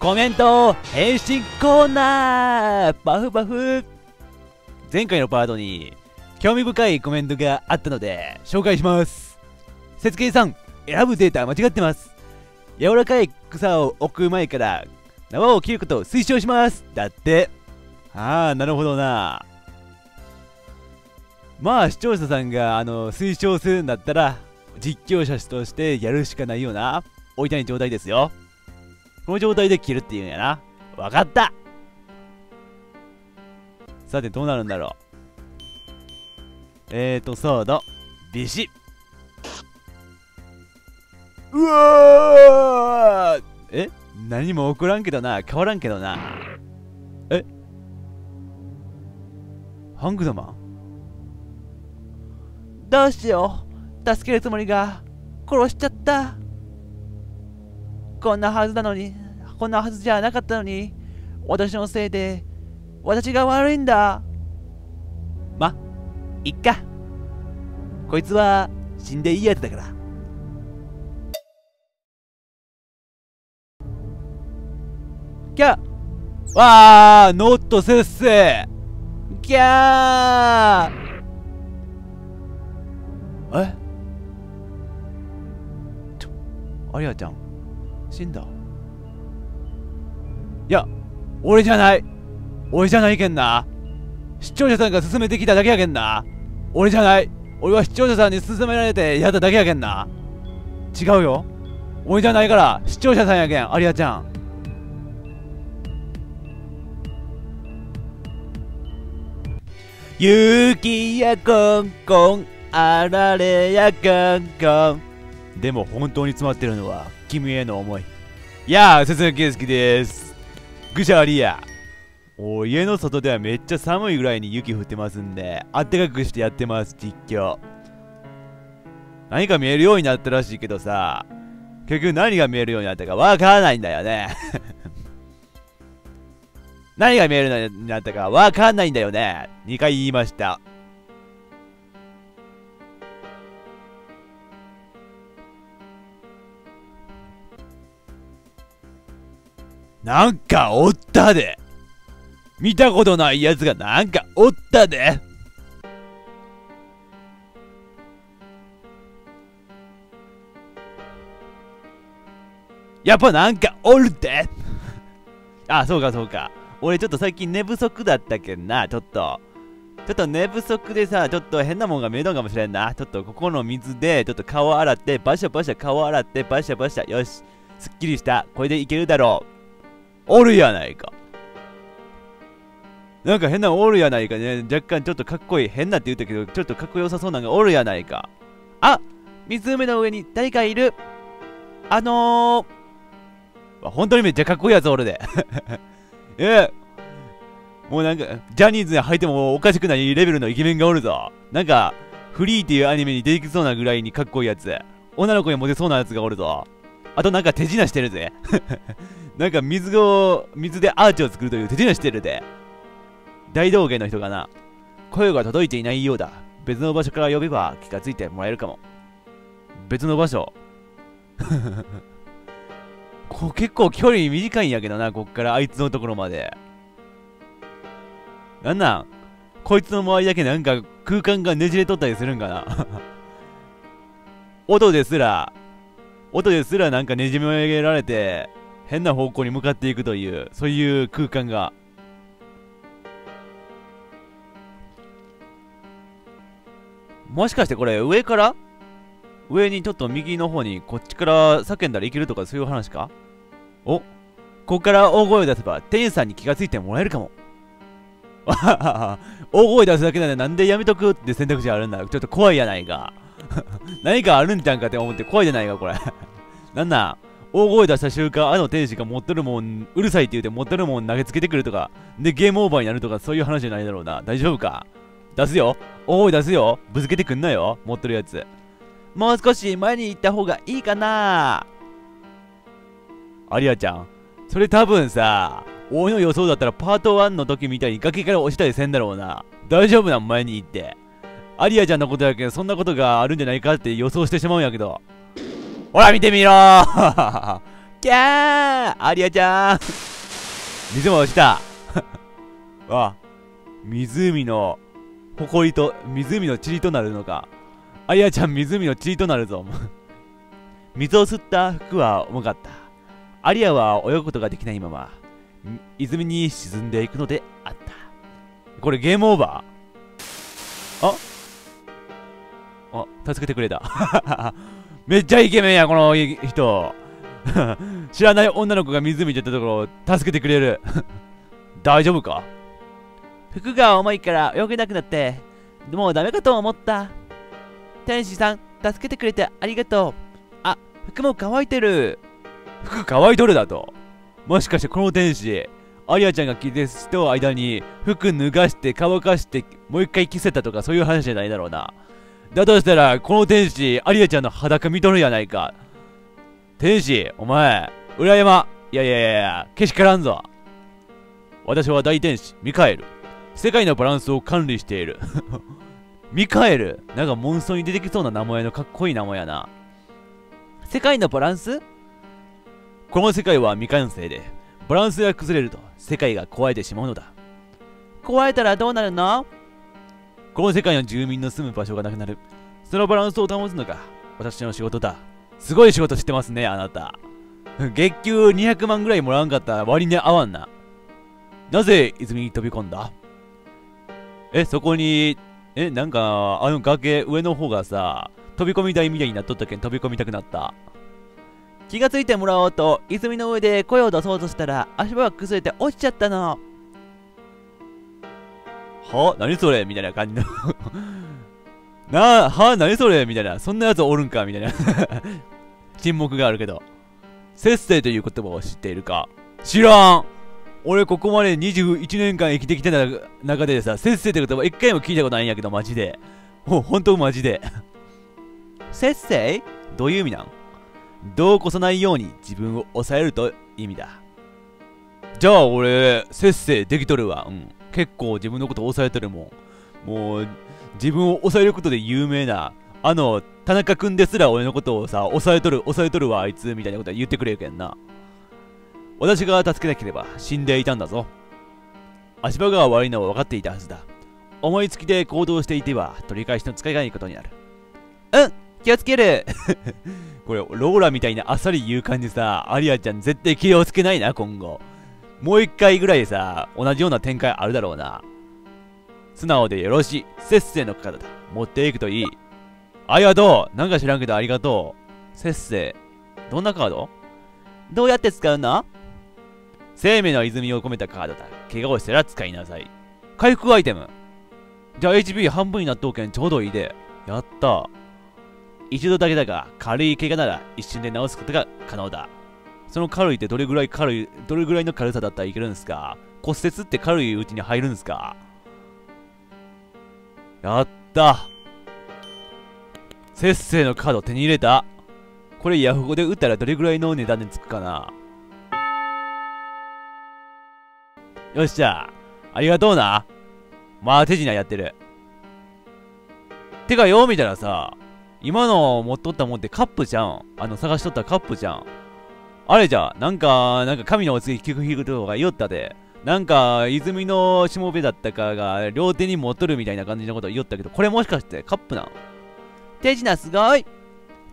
コメント返信コーナー。バフバフ。前回のパートに興味深いコメントがあったので紹介します。節計さん選ぶデータ間違ってます。柔らかい草を置く前から縄を切ることを推奨します。だって。ああなるほどな。まあ視聴者さんがあの推奨するんだったら実況者としてやるしかないような置いたい状態ですよ。この状態で切るっていうんやな。わかった。さてどうなるんだろう。えーとそうだ。ビシうわー!え？何も起こらんけどな。変わらんけどな。え？ハングドマンどうしよう。助けるつもりが殺しちゃった。こんなはずなのにこんなはずじゃなかったのに私のせいで私が悪いんだ。まいっか。こいつは死んでいいやつだから。キャ。わあノット先生。キャー。え？ちょアリアちゃん。死んだ。いや俺じゃない。俺じゃないけんな。視聴者さんが勧めてきただけやけんな。俺じゃない。俺は視聴者さんに勧められてやっただけやけんな。違うよ。俺じゃないから視聴者さんやけんアリアちゃん。雪やコンコンあられやコンコン。でも本当に詰まってるのは君への思い。やあ節介好きです。ぐしゃりや。お家の外ではめっちゃ寒いぐらいに雪降ってますんであったかくしてやってます実況。何か見えるようになったらしいけどさ結局何が見えるようになったかわからないんだよね。何が見えるようになったかわかんないんだよね。2回言いました。なんかおったで見たことないやつがなんかおったでやっぱなんかおるで あ、そうかそうか。俺ちょっと最近寝不足だったけんな、ちょっと。ちょっと寝不足でさ、ちょっと変なもんが見えたんかもしれんな。ちょっとここの水で、ちょっと顔洗って、バシャバシャ顔洗って、バシャバシャ。よし。すっきりした。これでいけるだろう。おるやないか。なんか変なおるやないかね。若干ちょっとかっこいい。変なって言ったけど、ちょっとかっこよさそうなのがおるやないか。あ湖の上に誰かいる。あのー、本当にめっちゃかっこいいやつおるで。えもうなんか、ジャニーズに入ってもおかしくないレベルのイケメンがおるぞ。なんか、フリーっていうアニメに出てきそうなぐらいにかっこいいやつ。女の子にモテそうなやつがおるぞ。あとなんか手品してるぜ。なんか水を、水でアーチを作るという手品してるで。大道芸の人かな。声が届いていないようだ。別の場所から呼べば気がついてもらえるかも。別の場所 こ結構距離短いんやけどな、こっからあいつのところまで。なんなん？こいつの周りだけなんか空間がねじれとったりするんかな？音ですら、音ですらなんかねじ曲げられて、変な方向に向かっていくという、そういう空間が。もしかしてこれ上から？上にちょっと右の方にこっちから叫んだらいけるとかそういう話か？お？ここから大声を出せば店員さんに気がついてもらえるかも。大声出すだけなんでなんでやめとくって選択肢あるんだちょっと怖いやないか。何かあるんちゃうんかって思って怖いじゃないかこれ。なんなん大声出した瞬間あの天使が持ってるもんうるさいって言うて持ってるもん投げつけてくるとかでゲームオーバーになるとかそういう話じゃないだろうな。大丈夫か？出すよ。大声出すよ。ぶつけてくんなよ。持ってるやつ。もう少し前に行った方がいいかな。アリアちゃん。それ多分さ俺の予想だったらパート1の時みたいに崖から落ちたりせんだろうな。大丈夫なん？前に行って。アリアちゃんのことやけどそんなことがあるんじゃないかって予想してしまうんやけどほら見てみろ キャーアリアちゃん水も落ちた あ、湖の埃と、湖の塵となるのか。アリアちゃん、湖の塵となるぞ。水を吸った服は重かった。アリアは泳ぐことができないまま、泉に沈んでいくのであった。これゲームオーバー？あ？あ、助けてくれた。めっちゃイケメンや、この人。知らない女の子が湖に行ったところを助けてくれる。大丈夫か？服が重いから泳げなくなって、もうダメかと思った。天使さん、助けてくれてありがとう。あ、服も乾いてる。服乾いとるだと？もしかしてこの天使、アリアちゃんが着てしと間に服脱がして乾かしてもう一回着せたとかそういう話じゃないだろうな。だとしたら、この天使、アリアちゃんの裸見とるやないか。天使、お前、裏山。いやいやいやいや、けしからんぞ。私は大天使、ミカエル。世界のバランスを管理している。ミカエルなんかモンストに出てきそうな名前のかっこいい名前やな。世界のバランス？この世界は未完成で、バランスが崩れると世界が壊れてしまうのだ。壊れたらどうなるの？この世界の住民の住む場所がなくなる。そのバランスを保つのが私の仕事だ。すごい仕事してますね、あなた。月給200万ぐらいもらわんかったら割に合わんな。なぜ泉に飛び込んだ？え、そこに、え、なんか、あの崖、上の方がさ、飛び込み台みたいになっとったけん飛び込みたくなった。気がついてもらおうと、泉の上で声を出そうとしたら、足場が崩れて落ちちゃったの。は？何それ？みたいな感じの なあ、は？何それ？みたいな。そんなやつおるんか？みたいな 沈黙があるけど。節制という言葉を知っているか？知らん俺ここまで21年間生きてきてた中でさ、節制って言葉一回も聞いたことないんやけど、マジで。もう本当マジで。節制どういう意味なん？どうこさないように自分を抑えると意味だ。じゃあ俺、節制できとるわ。うん。結構自分のこと抑えてるもん。もう、自分を抑えることで有名な、あの、田中君ですら俺のことをさ、抑えとる、抑えとるわ、あいつ、みたいなことは言ってくれるけんな。私が助けなければ死んでいたんだぞ。足場が悪いのは分かっていたはずだ。思いつきで行動していては取り返しの使いがないことになる。うん気をつける これ、ローラみたいなあっさり言う感じさ、アリアちゃん絶対気をつけないな、今後。もう一回ぐらいさ、同じような展開あるだろうな。素直でよろしい。節制の方だ。持っていくといい。ありがとうなんか知らんけどありがとう。節制。どんなカード？どうやって使うの？生命の泉を込めたカードだ。怪我をしたら使いなさい。回復アイテム。じゃあ HP 半分になっておけんちょうどいいで。やった。一度だけだが、軽い怪我なら一瞬で治すことが可能だ。その軽いってどれぐらい軽い、どれぐらいの軽さだったらいけるんですか？骨折って軽いうちに入るんですか？やった節制のカード手に入れたこれヤフオで売ったらどれぐらいの値段でつくかな？よっしゃ。ありがとうな。まあ、手品やってる。てかよ、見たらさ、今の持っとったもんってカップじゃん？あの、探しとったカップじゃん？あれじゃ、なんか、なんか神のお告げ聞く聞くとか言おったで。なんか、泉のしもべだったかが、両手に持っとるみたいな感じのこと言おったけど、これもしかしてカップなん手品すごい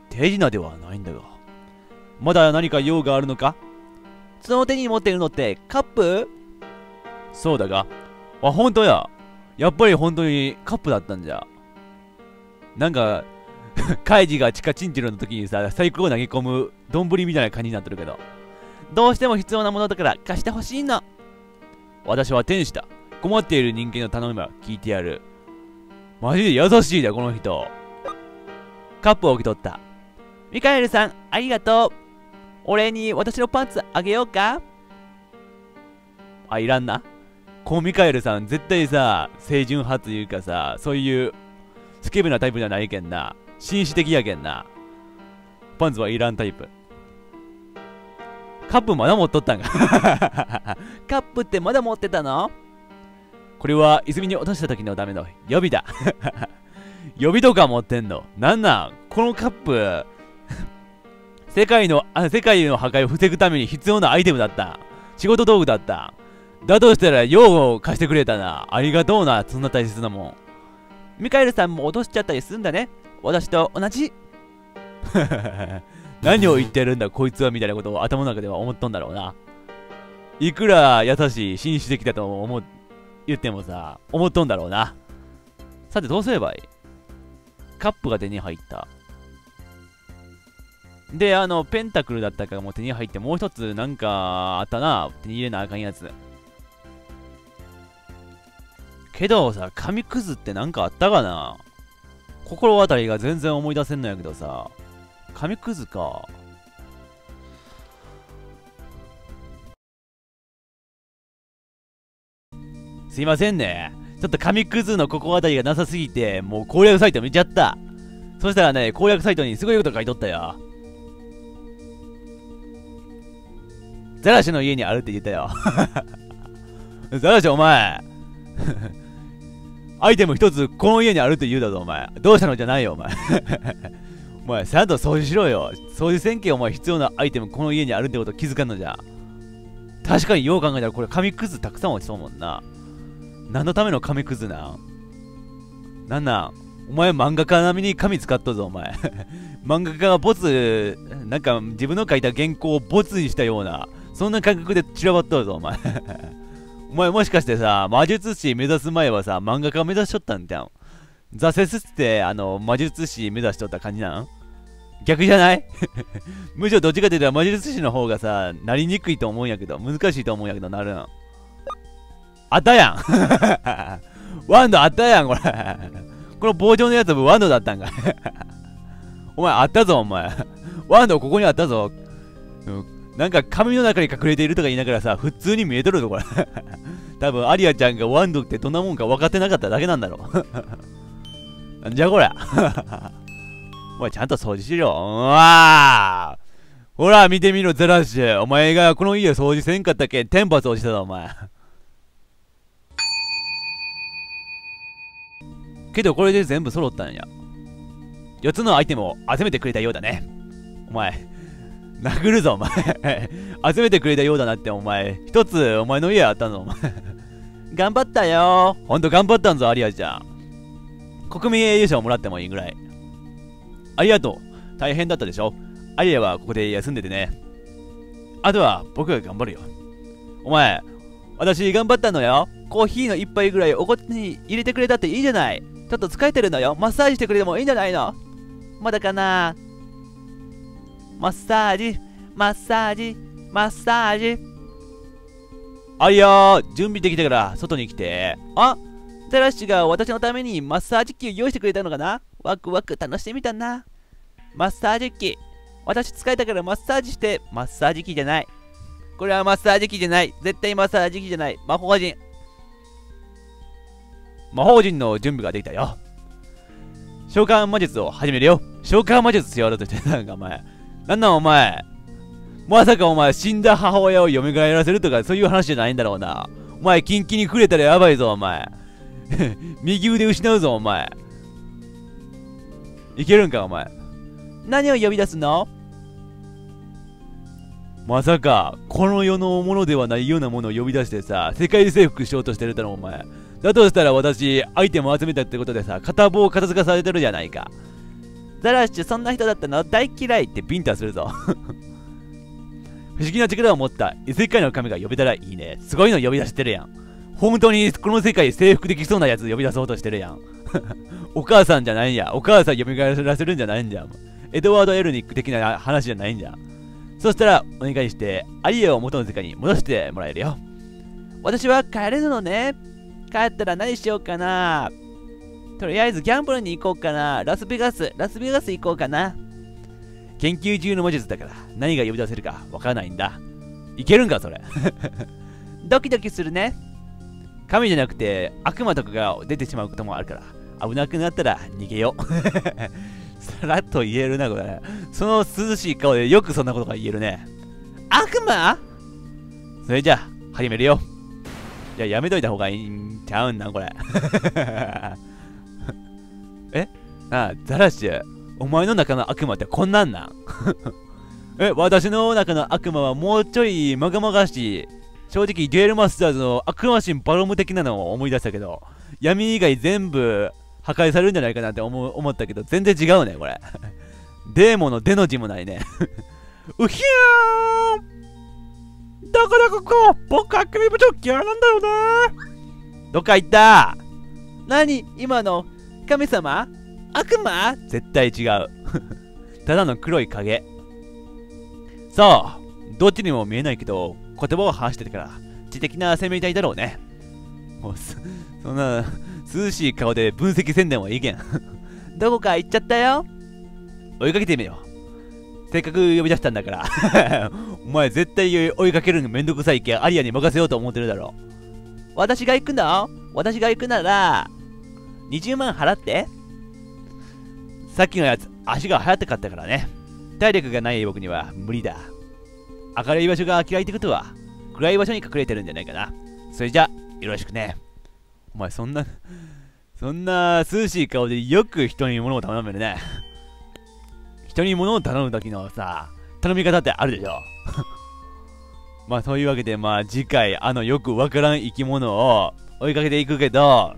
手品ではないんだが。まだ何か用があるのか？その手に持ってるのってカップ？そうだが。あ、本当や。やっぱり本当にカップだったんじゃ。なんか、カイジが地下チンチロの時にさ、サイコを投げ込む丼みたいな感じになってるけど。どうしても必要なものだから貸してほしいの。私は天使だ。困っている人間の頼みは聞いてやる。マジで優しいだ、この人。カップを受け取った。ミカエルさん、ありがとう。お礼に私のパンツあげようかあ、いらんな。コミカエルさん、絶対さ、清純派というかさ、そういう、スケベなタイプじゃないけんな。紳士的やけんな。パンツはいらんタイプ。カップまだ持っとったんか カップってまだ持ってたの？これは泉に落とした時のための予備だ 予備とか持ってんのなんなん？このカップ世界の、あ世界の破壊を防ぐために必要なアイテムだった。仕事道具だった。だとしたら、用を貸してくれたな。ありがとうな、そんな大切なもん。ミカエルさんも落としちゃったりするんだね。私と同じ。何を言ってるんだ、こいつは、みたいなことを頭の中では思っとんだろうな。いくら優しい、紳士的だと思う、言ってもさ、思っとんだろうな。さて、どうすればいい？カップが手に入った。で、あの、ペンタクルだったかも手に入って、もう一つなんかあったな。手に入れなあかんやつ。けどさ、紙くずってなんかあったかな？心当たりが全然思い出せんのやけどさ。紙くずか。すいませんね。ちょっと紙くずの心当たりがなさすぎて、もう攻略サイト見ちゃった。そしたらね、攻略サイトにすごいこと書いとったよ。ザラシの家にあるって言ったよ。ザラシお前。アイテム一つこの家にあるって言うだぞお前。どうしたのじゃないよお前。お前、ちゃんと掃除しろよ。掃除せんけんお前必要なアイテムこの家にあるってこと気づかんのじゃ。確かによう考えたらこれ紙くずたくさん落ちそうもんな。何のための紙くずなん？なんなん？お前漫画家並みに紙使っとぞお前。漫画家がボツ、なんか自分の書いた原稿をボツにしたような、そんな感覚で散らばっとるぞお前。お前もしかしてさ、魔術師目指す前はさ、漫画家目指しとったんじゃん。挫折して、あの、魔術師目指しとった感じなん？逆じゃない？むしろどっちかというと魔術師の方がさ、なりにくいと思うんやけど、難しいと思うんやけど、なるん。あったやん ワンドあったやん、これ。この棒状のやつもワンドだったんかお前あったぞ、お前。ワンドここにあったぞ。なんか髪の中に隠れているとか言いながらさ、普通に見えとるぞ、これ。多分、アリアちゃんがワンドってどんなもんか分かってなかっただけなんだろう。な んじゃこりゃ。お前ちゃんと掃除しろ。うわほら、見てみろ、ザラッシュ。お前がこの家掃除せんかったっけ？天罰落ちたぞ、お前。けどこれで全部揃ったんや。4つのアイテムを集めてくれたようだね。お前、殴るぞ、お前。集めてくれたようだなって、お前。一つ、お前の家あったぞ、お前。頑張ったよほんと頑張ったんぞ、アリアちゃん。国民栄誉賞もらってもいいぐらい。ありがとう。大変だったでしょ？アリアはここで休んでてね。あとは、僕が頑張るよ。お前、私頑張ったのよ。コーヒーの一杯ぐらいおごに入れてくれたっていいじゃない。ちょっと疲れてるのよ。マッサージしてくれてもいいんじゃないの？まだかな？マッサージ、マッサージ、マッサージ？あいや、準備できたから外に来て。あ？ザラッシュが私のためにマッサージ機を用意してくれたのかな？ワクワク楽しみたな。マッサージ機。私疲れたからマッサージして、マッサージ機じゃない。これはマッサージ機じゃない。絶対マッサージ機じゃない。魔法陣。魔法陣の準備ができたよ。召喚魔術を始めるよ。召喚魔術しようとしてたんか、お前。なんなんお前。まさかお前、死んだ母親を蘇らせるとかそういう話じゃないんだろうな。お前、キンキンに触れたらやばいぞ、お前。右腕失うぞ、お前。いけるんか、お前。何を呼び出すの？まさか、この世のものではないようなものを呼び出してさ、世界征服しようとしてるだろ、お前。だとしたら私、アイテムを集めたってことでさ、片棒を片付かされてるじゃないか。ザラッシュ、そんな人だったの？大嫌いってビンタするぞ。不思議な力を持った異世界の神が呼べたらいいね。すごいの呼び出してるやん。本当にこの世界征服できそうなやつ呼び出そうとしてるやん。お母さんじゃないんや。お母さん呼びらせるんじゃないんじゃ。エドワード・エルニック的な話じゃないんじゃ。そしたら、お願いして、アリエを元の世界に戻してもらえるよ。私は帰れるのね。帰ったら何しようかな。とりあえずギャンブルに行こうかな。ラスベガス、ラスベガス行こうかな。研究中の魔術だから何が呼び出せるかわからないんだ。いけるんか、それ。ドキドキするね。神じゃなくて悪魔とかが出てしまうこともあるから危なくなったら逃げよう。さらっと言えるな、これ。その涼しい顔でよくそんなことが言えるね。悪魔？それじゃあ、始めるよ。いや、やめといた方がいいんちゃうんな、これ。え？ああ、ザラシュ。お前の中の悪魔ってこんなんなん？え、私の中の悪魔はもうちょいまがまがしい。正直、デュエルマスターズの悪魔神バロム的なのを思い出したけど、闇以外全部破壊されるんじゃないかなって思思ったけど、全然違うね、これ。デーモンのデの字もないね。うひゃーだからここ僕は首部長嫌いなんだよねどっか行った何今の神様？悪魔？絶対違う。ただの黒い影。さあ、どっちにも見えないけど、言葉を話してるから、知的な生命体だろうね。もうそんな、涼しい顔で分析せんでもいいけん。どこか行っちゃったよ。追いかけてみよう。せっかく呼び出したんだから お前絶対追いかけるのめんどくさいけん、アリアに任せようと思ってるだろ。私が行くの？私が行くなら、20万払ってさっきのやつ、足が速かったからね。体力がない僕には無理だ。明るい場所が嫌いってことは、暗い場所に隠れてるんじゃないかな。それじゃ、よろしくね。お前そんな、そんな涼しい顔でよく人に物を頼めるね。人に物を頼む時のさ、頼み方ってあるでしょ。まあそういうわけで、まあ次回、あのよくわからん生き物を追いかけていくけど、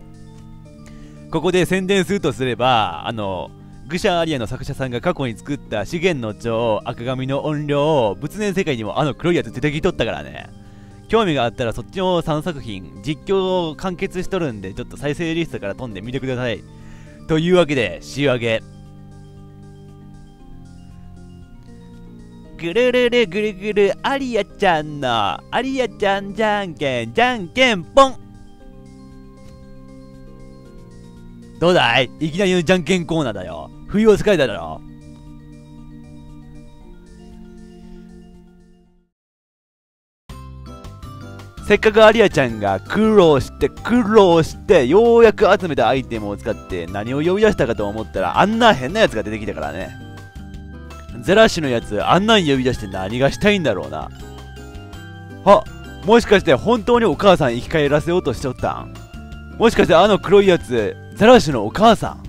ここで宣伝するとすれば、あの、グシャアリアの作者さんが過去に作った資源の蝶、赤髪の音量、仏念世界にもあの黒いやつ出てきとったからね。興味があったらそっちの3作品、実況を完結しとるんで、ちょっと再生リストから飛んでみてください。というわけで、仕上げ。ぐるるるぐるぐるアリアちゃんのアリアちゃんじゃんけんじゃんけんぽんどうだい？いきなりのじゃんけんコーナーだよ。不要使いだろせっかくアリアちゃんが苦労して苦労してようやく集めたアイテムを使って何を呼び出したかと思ったらあんな変なやつが出てきたからね。ゼラシのやつあんなん呼び出して何がしたいんだろうな。あもしかして本当にお母さん生き返らせようとしちゃったん？もしかしてあの黒いやつゼラシのお母さん？